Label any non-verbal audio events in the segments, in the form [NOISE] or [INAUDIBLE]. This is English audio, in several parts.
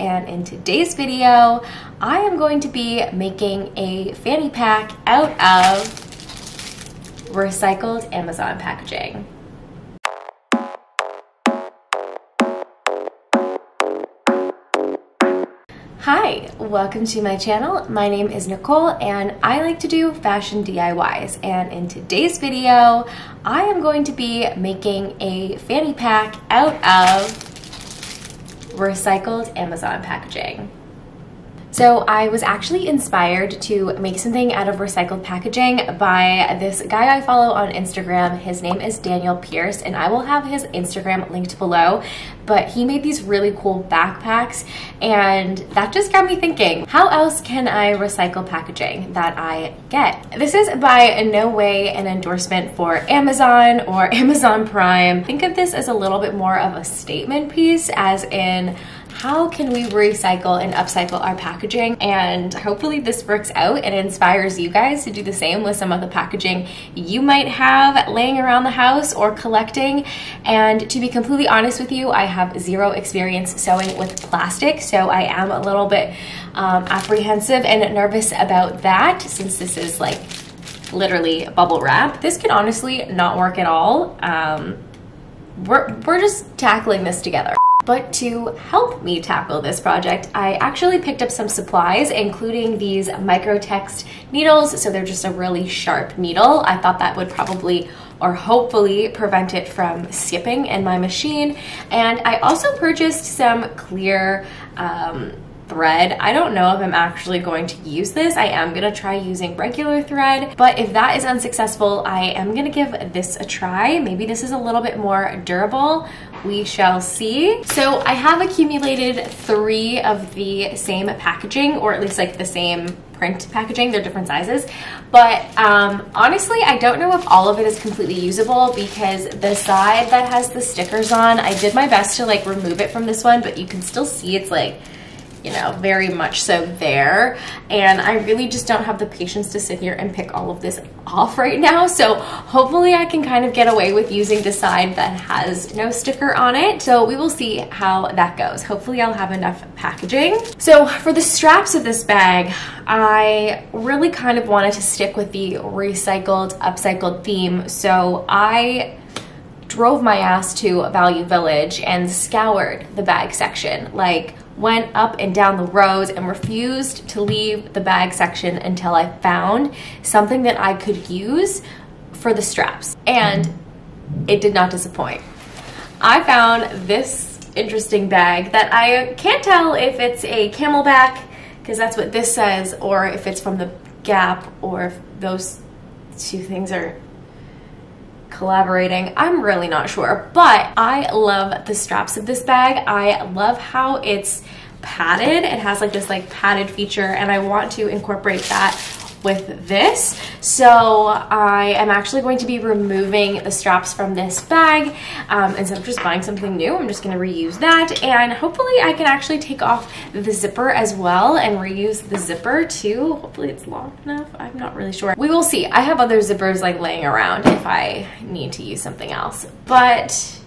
and in today's video I am going to be making a fanny pack out of recycled Amazon packaging. Hi, welcome to my channel. My name is Nicole and I like to do fashion DIYs and in today's video I am going to be making a fanny pack out of recycled Amazon packaging. So I was actually inspired to make something out of recycled packaging by this guy I follow on Instagram. His name is Daniel Pearce and I will have his Instagram linked below. But he made these really cool backpacks and that just got me thinking, how else can I recycle packaging that I get? This is by no way an endorsement for Amazon or [LAUGHS] Amazon Prime. Think of this as a little bit more of a statement piece as in how can we recycle and upcycle our packaging? And hopefully this works out and inspires you guys to do the same with some of the packaging you might have laying around the house or collecting. And to be completely honest with you, I have zero experience sewing with plastic, so I am a little bit um, apprehensive and nervous about that since this is like literally bubble wrap. This could honestly not work at all. Um, we're, we're just tackling this together. But to help me tackle this project, I actually picked up some supplies, including these Microtex needles. So they're just a really sharp needle. I thought that would probably or hopefully prevent it from skipping in my machine. And I also purchased some clear um, thread. I don't know if I'm actually going to use this. I am gonna try using regular thread, but if that is unsuccessful, I am gonna give this a try. Maybe this is a little bit more durable. We shall see. So I have accumulated three of the same packaging, or at least like the same print packaging. They're different sizes. But um, honestly, I don't know if all of it is completely usable because the side that has the stickers on, I did my best to like remove it from this one, but you can still see it's like you know, very much so there. And I really just don't have the patience to sit here and pick all of this off right now. So hopefully I can kind of get away with using the side that has no sticker on it. So we will see how that goes. Hopefully I'll have enough packaging. So for the straps of this bag, I really kind of wanted to stick with the recycled, upcycled theme. So I drove my ass to Value Village and scoured the bag section. Like went up and down the rows and refused to leave the bag section until I found something that I could use for the straps. And it did not disappoint. I found this interesting bag that I can't tell if it's a CamelBak, because that's what this says, or if it's from the Gap, or if those two things are collaborating. I'm really not sure, but I love the straps of this bag. I love how it's padded. It has like this like padded feature and I want to incorporate that with this. So I am actually going to be removing the straps from this bag. Um, instead of just buying something new, I'm just gonna reuse that. And hopefully I can actually take off the zipper as well and reuse the zipper too. Hopefully it's long enough. I'm not really sure. We will see. I have other zippers like laying around if I need to use something else. But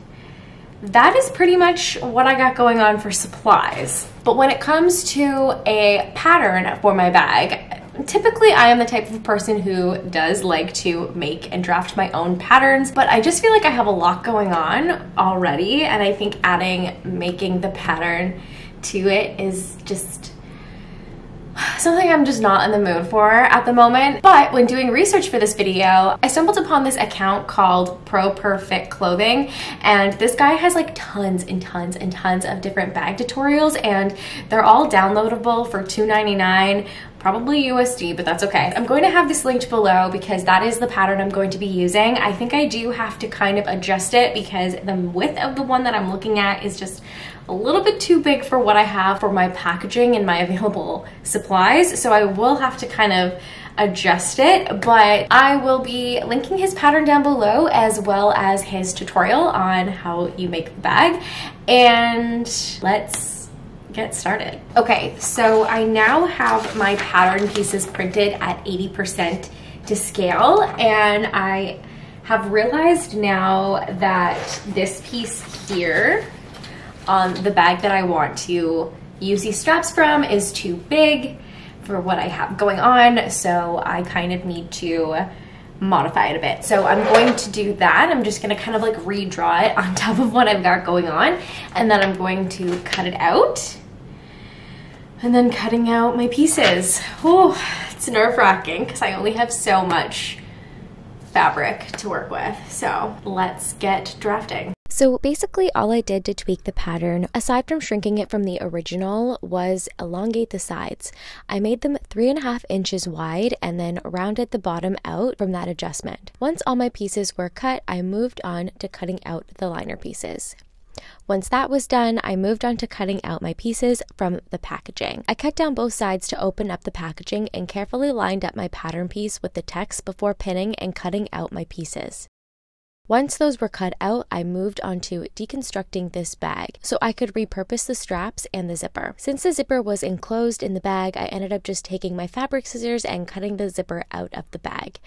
that is pretty much what I got going on for supplies. But when it comes to a pattern for my bag, Typically, I am the type of person who does like to make and draft my own patterns, but I just feel like I have a lot going on already, and I think adding making the pattern to it is just something I'm just not in the mood for at the moment. But when doing research for this video, I stumbled upon this account called Proper Fit Clothing. And this guy has like tons and tons and tons of different bag tutorials and they're all downloadable for $2.99 probably USD, but that's okay. I'm going to have this linked below because that is the pattern I'm going to be using. I think I do have to kind of adjust it because the width of the one that I'm looking at is just a little bit too big for what I have for my packaging and my [LAUGHS] available supplies. So I will have to kind of adjust it, but I will be linking his pattern down below as well as his tutorial on how you make the bag. And let's get started. Okay, so I now have my pattern pieces printed at 80% to scale and I have realized now that this piece here on the bag that I want to use these straps from is too big for what I have going on, so I kind of need to modify it a bit. So I'm going to do that. I'm just gonna kind of like redraw it on [LAUGHS] top of what I've got going on, and then I'm going to cut it out. And then cutting out my pieces. Oh, it's nerve wracking because I only have so much fabric to work with. So let's get drafting. So basically all I did to tweak the pattern, aside from shrinking it from the original, was elongate the sides. I made them three and a half inches wide and then rounded the bottom out from that adjustment. Once all my pieces were cut, I moved on to cutting out the liner pieces. Once that was done, I moved on to cutting out my pieces from the packaging. I cut down both sides to open up the packaging and carefully lined up my pattern piece with the text before pinning and cutting out my pieces. Once those were cut out, I moved on to deconstructing this bag so I could repurpose the straps and the zipper. Since the zipper was enclosed in the bag, I ended up just taking my fabric scissors and cutting the zipper out of the bag.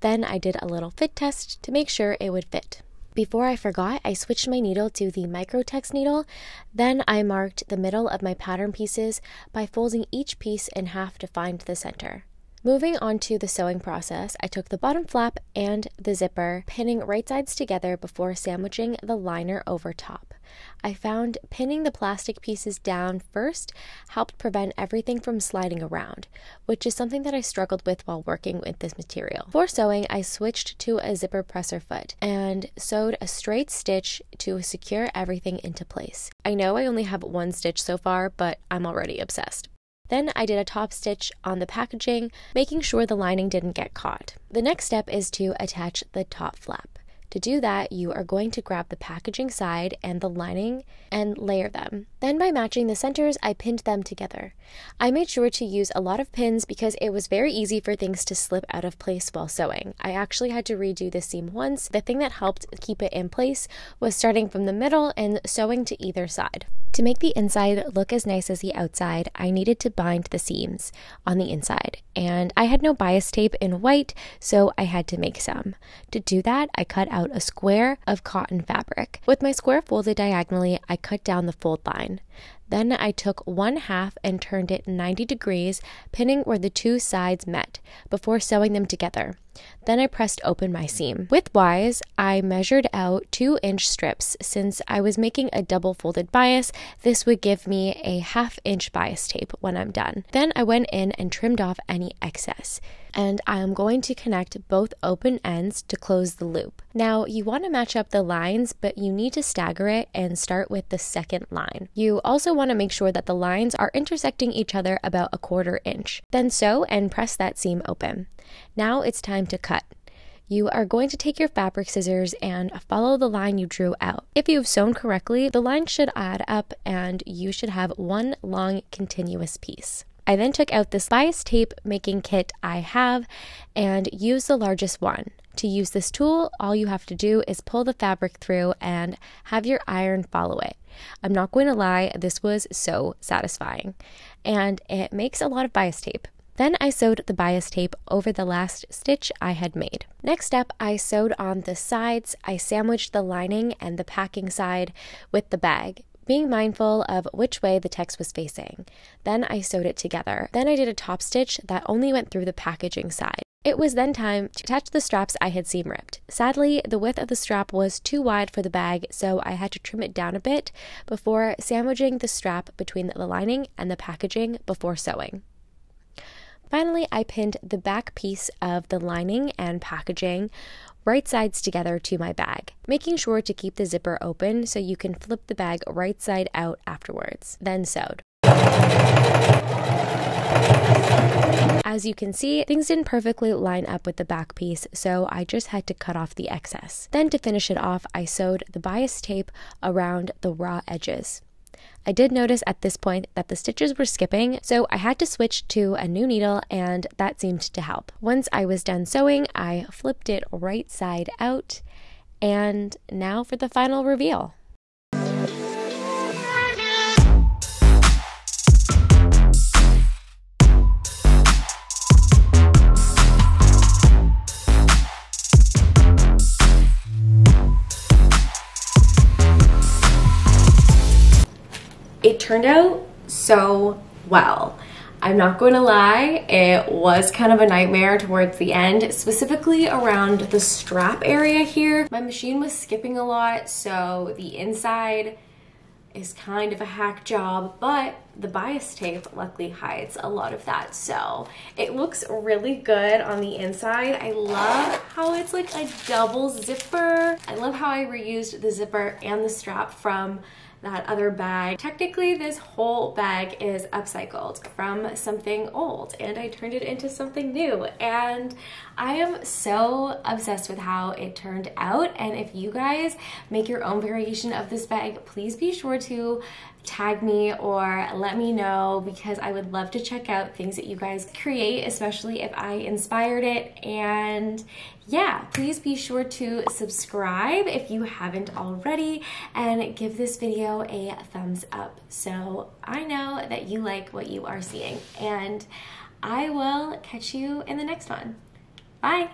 Then I did a little fit test to make sure it would fit. Before I forgot, I switched my needle to the Microtex needle. Then I marked the middle of my pattern pieces by folding each piece in half to find the center. Moving on to the sewing process, I took the bottom flap and the zipper, pinning right sides together before sandwiching the liner over top. I found pinning the plastic pieces down first helped prevent everything from sliding around, which is something that I struggled with while working with this material. For sewing, I switched to a zipper presser foot and sewed a straight stitch to secure everything into place. I know I only have one stitch so far, but I'm already obsessed. Then I did a top stitch on the packaging, making sure the lining didn't get caught. The next step is to attach the top flap. To do that, you are going to grab the packaging side and the lining and layer them. Then by matching the centers, I pinned them together. I made sure to use a lot of pins because it was very easy for things to slip out of place while sewing. I actually had to redo the seam once. The thing that helped keep it in place was starting from the middle and sewing to either side. To make the inside look as nice as the outside, I needed to bind the seams on the inside, and I had no bias tape in white, so I had to make some. To do that, I cut out a square of cotton fabric. With my square folded diagonally, I cut down the fold line. Then I took one half and turned it 90 degrees, pinning where the two sides met, before sewing them together. Then I pressed open my seam. Widthwise, I measured out 2 inch strips. Since I was making a double folded bias, this would give me a half inch bias tape when I'm done. Then I went in and trimmed off any excess and I am going to connect both open ends to close the loop. Now you want to match up the lines, but you need to stagger it and start with the second line. You also want to make sure that the lines are intersecting each other about a quarter inch. Then sew and press that seam open. Now it's time to cut. You are going to take your fabric scissors and follow the line you drew out. If you've sewn correctly, the line should add up and you should have one long continuous piece. I then took out this bias tape making kit I have and used the largest one. To use this tool, all you have to do is pull the fabric through and have your iron follow it. I'm not going to lie, this was so satisfying. And it makes a lot of bias tape. Then I sewed the bias tape over the last stitch I had made. Next up, I sewed on the sides. I sandwiched the lining and the packing side with the bag being mindful of which way the text was facing. Then I sewed it together. Then I did a top stitch that only went through the packaging side. It was then time to attach the straps I had seam ripped. Sadly, the width of the strap was too wide for the bag, so I had to trim it down a bit before sandwiching the strap between the lining and the packaging before sewing. Finally, I pinned the back piece of the lining and packaging right sides together to my bag, making sure to keep the zipper open so you can flip the bag right side out afterwards, then sewed. As you can see, things didn't perfectly line up with the back piece, so I just had to cut off the excess. Then to finish it off, I sewed the bias tape around the raw edges. I did notice at this point that the stitches were skipping, so I had to switch to a new needle and that seemed to help. Once I was done sewing, I flipped it right side out and now for the final reveal. Turned out so well. I'm not going to lie, it was kind of a nightmare towards the end, specifically around the strap area here. My machine was skipping a lot, so the inside is kind of a hack job, but the bias tape luckily hides a lot of that. So it looks really good on the inside. I love how it's like a double zipper. I love how I reused the zipper and the strap from that other bag. Technically, this whole bag is upcycled from something old and I turned it into something new. And I am so obsessed with how it turned out. And if you guys make your own variation of this bag, please be sure to tag me or let me know because I would love to check out things that you guys create, especially if I inspired it. And yeah, please be sure to subscribe if you haven't already and give this video a thumbs up so I know that you like what you are seeing. And I will catch you in the next one. Bye.